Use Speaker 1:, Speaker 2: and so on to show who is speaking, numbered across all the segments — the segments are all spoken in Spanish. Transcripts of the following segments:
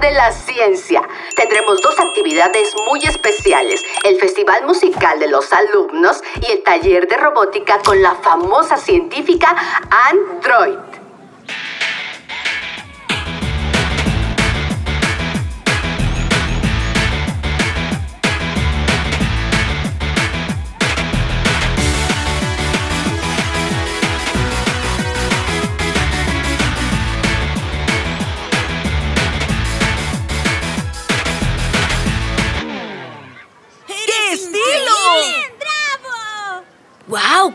Speaker 1: De la Ciencia. Tendremos dos actividades muy especiales, el Festival Musical de los Alumnos y el taller de robótica con la famosa científica Android.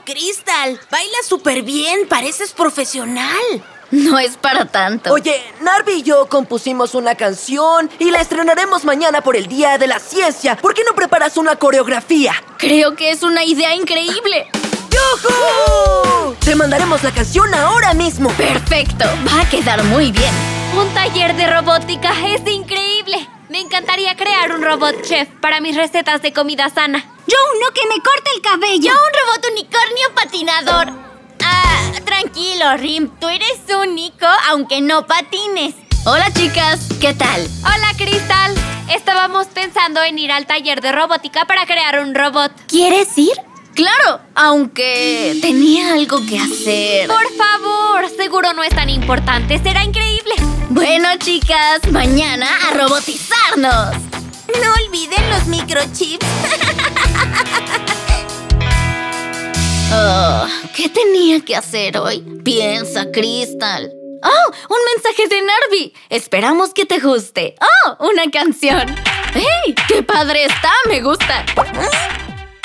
Speaker 2: Crystal! Bailas súper bien, pareces profesional.
Speaker 3: No es para tanto.
Speaker 4: Oye, Narvi y yo compusimos una canción y la estrenaremos mañana por el Día de la Ciencia. ¿Por qué no preparas una coreografía?
Speaker 3: Creo que es una idea increíble.
Speaker 4: ¡Yujú! Te mandaremos la canción ahora mismo.
Speaker 3: Perfecto, va a quedar muy bien.
Speaker 5: Un taller de robótica es increíble. Me encantaría crear un robot chef para mis recetas de comida sana.
Speaker 6: Yo uno que me corte el cabello.
Speaker 2: Yo un robot unicornio patinador. Ah, tranquilo, Rim. Tú eres único, aunque no patines.
Speaker 3: Hola, chicas. ¿Qué tal?
Speaker 5: Hola, Crystal. Estábamos pensando en ir al taller de robótica para crear un robot.
Speaker 3: ¿Quieres ir? Claro, aunque tenía algo que hacer.
Speaker 5: Por favor, seguro no es tan importante. Será increíble.
Speaker 3: Bueno, chicas, mañana a robotizarnos.
Speaker 2: No olviden los microchips.
Speaker 3: Oh, ¿Qué tenía que hacer hoy? Piensa, Crystal. ¡Oh! ¡Un mensaje de Narvi! Esperamos que te guste. ¡Oh! ¡Una canción! ¡Hey! ¡Qué padre está! ¡Me gusta!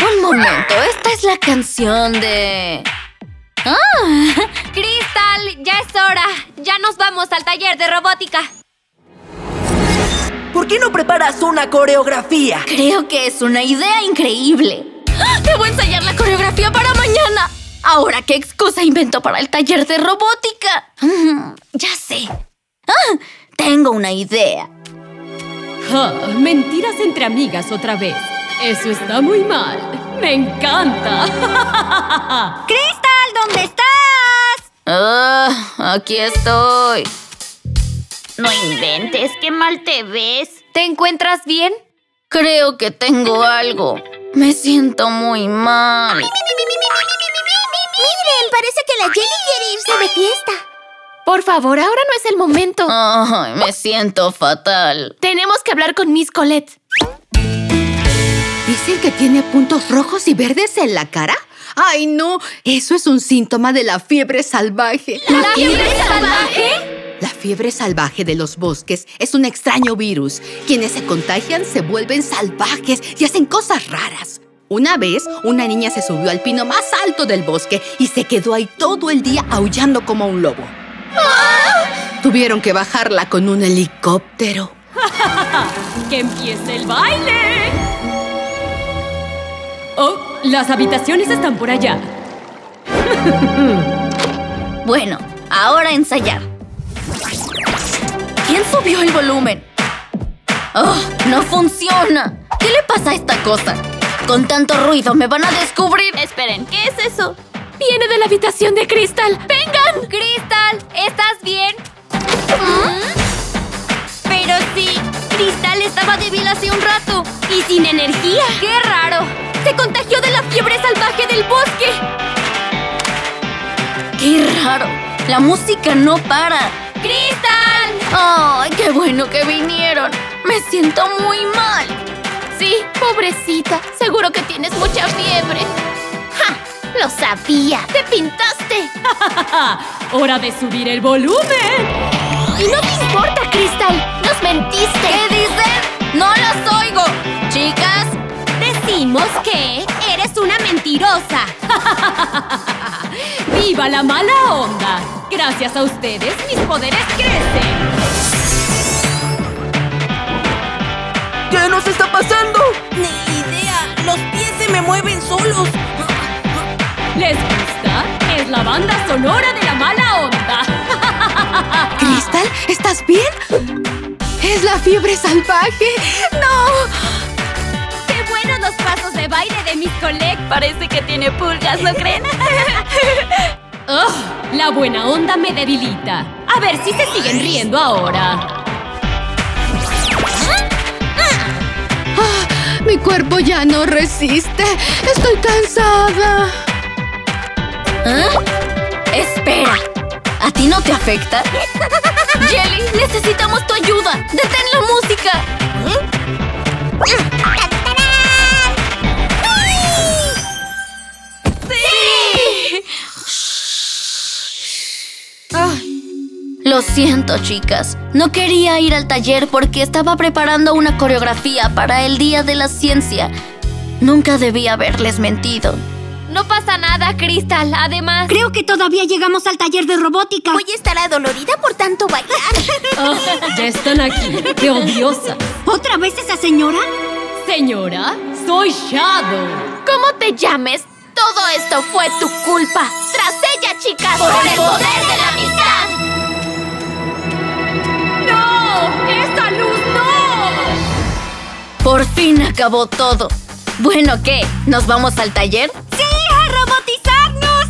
Speaker 3: Un momento, esta es la canción de... ¡Ah!
Speaker 5: Crystal, ya es hora. Ya nos vamos al taller de robótica.
Speaker 4: ¿Por qué no preparas una coreografía?
Speaker 3: Creo que es una idea increíble. ¡Ah! ¡Debo ensayar la coreografía para mañana! Ahora, ¿qué excusa invento para el taller de robótica? Mm, ya sé. ¡Ah! Tengo una idea.
Speaker 7: Ja, mentiras entre amigas otra vez. Eso está muy mal. Me encanta.
Speaker 6: ¡Crystal, ¿dónde estás?
Speaker 3: Ah, aquí estoy.
Speaker 2: No inventes, qué mal te ves.
Speaker 5: ¿Te encuentras bien?
Speaker 3: Creo que tengo algo. Me siento muy mal.
Speaker 2: Miren, parece que la Jenny quiere irse de fiesta.
Speaker 5: Por favor, ahora no es el momento.
Speaker 3: Ay, me siento fatal.
Speaker 5: Tenemos que hablar con Miss Colette.
Speaker 8: ¿Dicen que tiene puntos rojos y verdes en la cara? ¡Ay, no! Eso es un síntoma de la fiebre salvaje.
Speaker 5: ¿La fiebre salvaje?
Speaker 8: La fiebre salvaje de los bosques es un extraño virus. Quienes se contagian se vuelven salvajes y hacen cosas raras. Una vez, una niña se subió al pino más alto del bosque y se quedó ahí todo el día aullando como un lobo. Tuvieron que bajarla con un helicóptero.
Speaker 7: ¡Que empiece el baile! Oh, las habitaciones están por allá.
Speaker 3: Bueno, ahora ensayar. ¿Quién subió el volumen? ¡Oh! ¡No funciona! ¿Qué le pasa a esta cosa? Con tanto ruido me van a descubrir.
Speaker 2: Esperen, ¿qué es eso?
Speaker 5: Viene de la habitación de Crystal. ¡Vengan! Crystal, ¿estás bien?
Speaker 2: Pero sí, Cristal estaba débil hace un rato y sin energía.
Speaker 5: ¡Qué raro! Se contagió de la fiebre salvaje del bosque.
Speaker 3: ¡Qué raro! La música no para.
Speaker 5: ¡Crystal!
Speaker 3: ¡Ay, qué bueno que vinieron! Me siento muy mal.
Speaker 5: Sí, pobrecita. Seguro que tienes mucha fiebre.
Speaker 2: ¡Ja! ¡Lo sabía! ¡Te pintaste!
Speaker 7: ¡Hora de subir el volumen!
Speaker 5: Y no te importa, Crystal. Nos mentiste.
Speaker 3: ¿Qué dicen? ¡No las oigo! Chicas,
Speaker 5: Decimos que eres una mentirosa.
Speaker 7: ¡Viva la mala onda! Gracias a ustedes, mis poderes crecen.
Speaker 4: Nos está pasando?
Speaker 2: Ni idea. Los pies se me mueven solos.
Speaker 7: ¿Les gusta? Es la banda sonora de la mala onda.
Speaker 8: ¿Cristal? ¿Estás bien? ¡Es la fiebre salvaje! ¡No!
Speaker 5: ¡Qué buenos los pasos de baile de Miss Colette!
Speaker 2: Parece que tiene pulgas, ¿no creen?
Speaker 7: Oh, la buena onda me debilita. A ver si se siguen riendo ahora.
Speaker 8: Ah, mi cuerpo ya no resiste. Estoy cansada.
Speaker 3: ¿Ah? Espera. ¿A ti no te afecta? Jelly, necesitamos tu ayuda. ¡Detén la música! Lo siento, chicas. No quería ir al taller porque estaba preparando una coreografía para el Día de la Ciencia. Nunca debí haberles mentido.
Speaker 9: No pasa nada, Crystal. Además,
Speaker 2: Creo que todavía llegamos al taller de robótica.
Speaker 10: Voy a estar adolorida por tanto bailar.
Speaker 5: Ah, ya están aquí. ¡Qué odiosa!
Speaker 2: ¿Otra vez esa señora?
Speaker 5: Señora, soy Shadow.
Speaker 10: ¿Cómo te llames? Todo esto fue tu culpa. Tras ella, chicas. Por, el poder de la amistad.
Speaker 3: Por fin acabó todo. Bueno, ¿qué? ¿Nos vamos al taller?
Speaker 2: ¡Sí, a robotizarnos!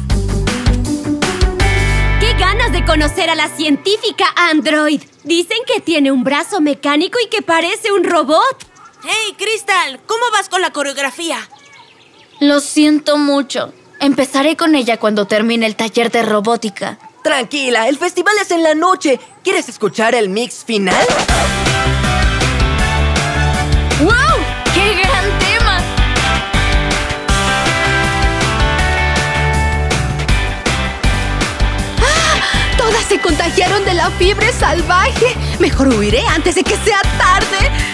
Speaker 5: ¡Qué ganas de conocer a la científica Android! Dicen que tiene un brazo mecánico y que parece un robot.
Speaker 11: ¡Hey, Crystal! ¿Cómo vas con la coreografía?
Speaker 3: Lo siento mucho. Empezaré con ella cuando termine el taller de robótica.
Speaker 4: Tranquila, el festival es en la noche. ¿Quieres escuchar el mix final?
Speaker 8: Fiebre salvaje. Mejor huiré antes de que sea tarde.